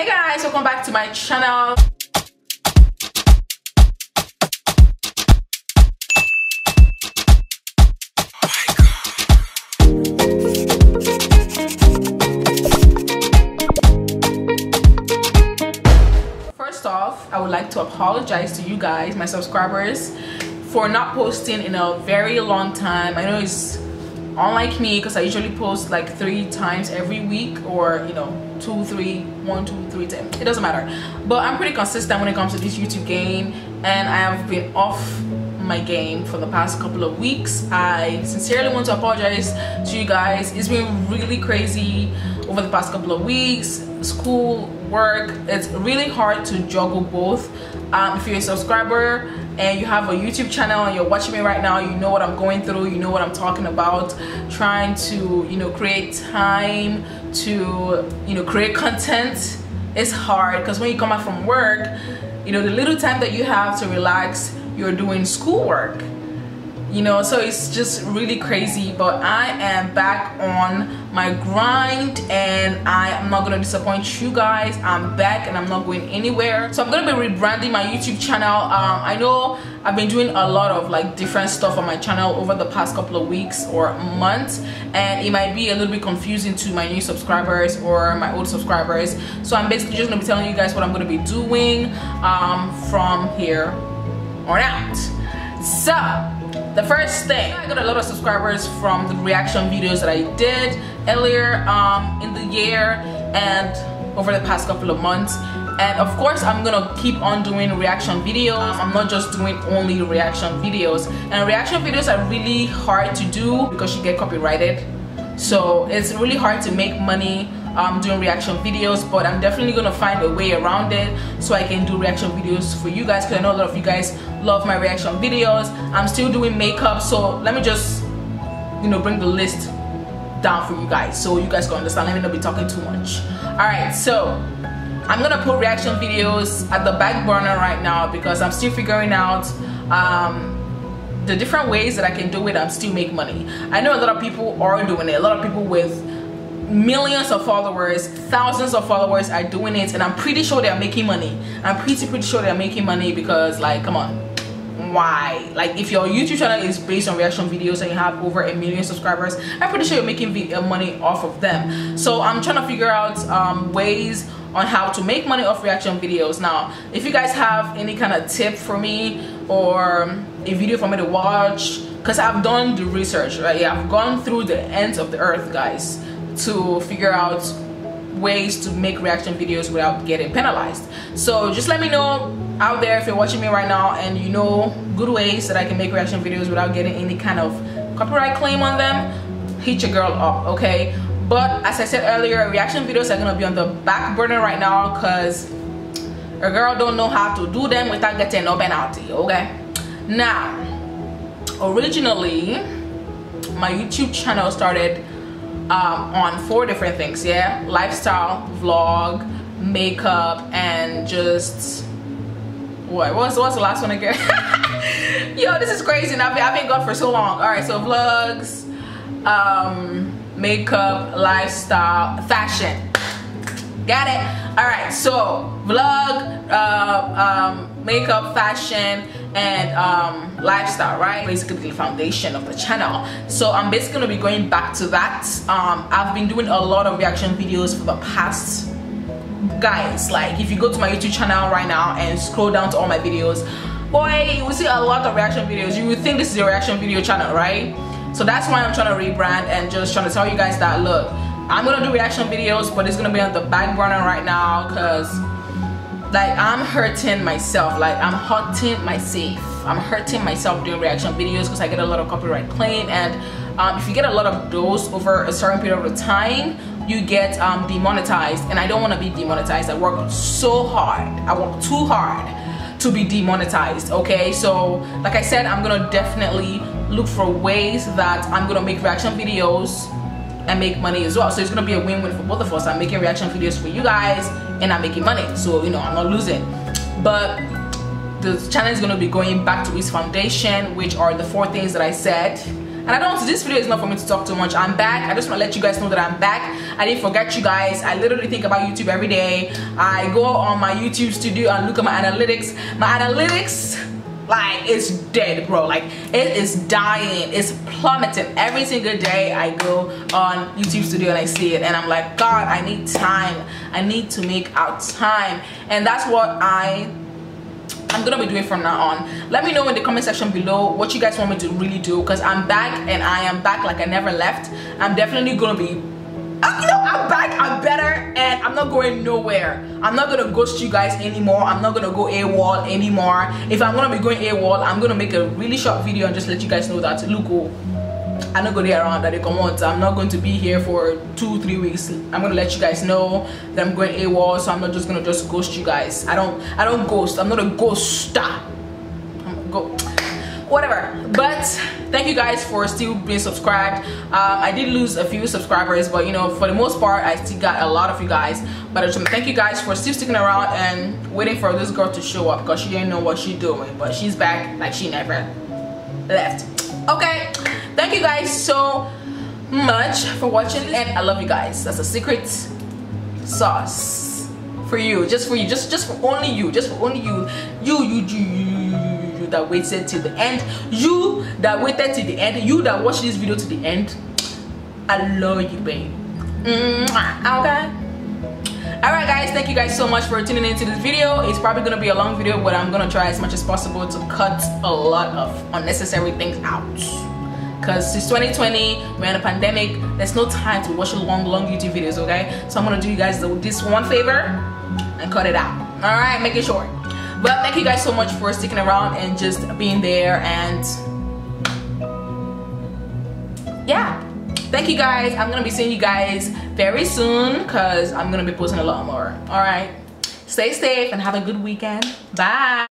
Hey guys, welcome back to my channel. First off, I would like to apologize to you guys, my subscribers, for not posting in a very long time. I know it's unlike me because I usually post like three times every week or you know two three one two three ten it doesn't matter. But I'm pretty consistent when it comes to this YouTube game and I have been off my game for the past couple of weeks. I sincerely want to apologize to you guys. It's been really crazy over the past couple of weeks. School work it's really hard to juggle both. Um, if you're a subscriber and you have a YouTube channel and you're watching me right now, you know what I'm going through, you know what I'm talking about, trying to, you know, create time to, you know, create content. It's hard because when you come out from work, you know, the little time that you have to relax, you're doing schoolwork you know so it's just really crazy but i am back on my grind and i am not gonna disappoint you guys. I'm back and i'm not going anywhere. So i'm gonna be rebranding my youtube channel. Um, i know i've been doing a lot of like different stuff on my channel over the past couple of weeks or months and it might be a little bit confusing to my new subscribers or my old subscribers. So i'm basically just gonna be telling you guys what i'm gonna be doing um, from here on out. So the first thing i got a lot of subscribers from the reaction videos that i did earlier um, in the year and over the past couple of months. And of course i'm gonna keep on doing reaction videos. I'm not just doing only reaction videos. And reaction videos are really hard to do because you get copyrighted. So it's really hard to make money um, doing reaction videos but I'm definitely gonna find a way around it so I can do reaction videos for you guys because I know a lot of you guys love my reaction videos I'm still doing makeup so let me just you know bring the list down for you guys so you guys can understand let me not be talking too much alright so I'm gonna put reaction videos at the back burner right now because I'm still figuring out um, the different ways that I can do it and still make money. I know a lot of people are doing it. A lot of people with millions of followers thousands of followers are doing it and i'm pretty sure they're making money. I'm pretty pretty sure they're making money because like come on. Why? Like if your youtube channel is based on reaction videos and you have over a million subscribers i'm pretty sure you're making uh, money off of them. So i'm trying to figure out um, ways on how to make money off reaction videos. Now if you guys have any kind of tip for me or a video for me to watch because i've done the research right? Yeah, i've gone through the ends of the earth guys to figure out ways to make reaction videos without getting penalized. So just let me know out there if you're watching me right now and you know good ways that I can make reaction videos without getting any kind of copyright claim on them hit your girl up okay? But as I said earlier reaction videos are gonna be on the back burner right now because a girl don't know how to do them without getting no penalty okay? Now originally my YouTube channel started um, on four different things yeah? Lifestyle vlog makeup and just what? What's, what's the last one again? Yo this is crazy and I've been, I've been gone for so long. All right so vlogs um, makeup lifestyle fashion got it? All right so vlog uh, um, makeup fashion and um, lifestyle right? Basically the foundation of the channel. So i'm basically to be going back to that. Um, i've been doing a lot of reaction videos for the past guys like if you go to my youtube channel right now and scroll down to all my videos boy you will see a lot of reaction videos. You would think this is a reaction video channel right? So that's why i'm trying to rebrand and just trying to tell you guys that look i'm gonna do reaction videos but it's gonna be on the back burner right now because like I'm hurting myself. Like I'm hurting myself I'm hurting myself doing reaction videos because I get a lot of copyright claim. And um, if you get a lot of those over a certain period of time you get um, demonetized. And I don't want to be demonetized. I work so hard. I work too hard to be demonetized okay? So like I said I'm gonna definitely look for ways that I'm gonna make reaction videos and make money as well. So it's gonna be a win-win for both of us. I'm making reaction videos for you guys and I'm making money. So you know I'm not losing. But the channel is to be going back to its foundation which are the four things that I said. And i don't want this video is not for me to talk too much. I'm back. I just want to let you guys know that i'm back. I didn't forget you guys. I literally think about youtube every day. I go on my youtube studio and look at my analytics. My analytics like it's dead bro. Like it is dying. It's plummeting. Every single day i go on youtube studio and i see it and i'm like god i need time. I need to make out time. And that's what i I'm gonna be doing from now on. Let me know in the comment section below what you guys want me to really do because I'm back and I am back like I never left. I'm definitely gonna be uh, you know, I'm back, I'm better, and I'm not going nowhere. I'm not gonna ghost you guys anymore. I'm not gonna go AWOL anymore. If I'm gonna be going AWOL, I'm gonna make a really short video and just let you guys know that look, oh, I'm not going around that they come on. I'm not going to be here for two, three weeks. I'm gonna let you guys know that I'm going AWOL, so I'm not just gonna just ghost you guys. I don't I don't ghost. I'm not a ghoster. I'm go whatever. But thank you guys for still being subscribed. Um, i did lose a few subscribers but you know for the most part i still got a lot of you guys. But just thank you guys for still sticking around and waiting for this girl to show up because she didn't know what she's doing but she's back like she never left. Okay thank you guys so much for watching and i love you guys. That's a secret sauce for you just for you just just for only you just for only you. You you you, you that waited till the end. You that waited till the end. You that watched this video to the end. I love you babe. Okay? Alright guys. Thank you guys so much for tuning into this video. It's probably gonna be a long video but i'm gonna try as much as possible to cut a lot of unnecessary things out. Because it's 2020 we're in a pandemic. There's no time to watch long long youtube videos okay? So i'm gonna do you guys this one favor and cut it out. All right make it short but thank you guys so much for sticking around and just being there and yeah. Thank you guys. I'm gonna be seeing you guys very soon because i'm gonna be posting a lot more. All right. Stay safe and have a good weekend. Bye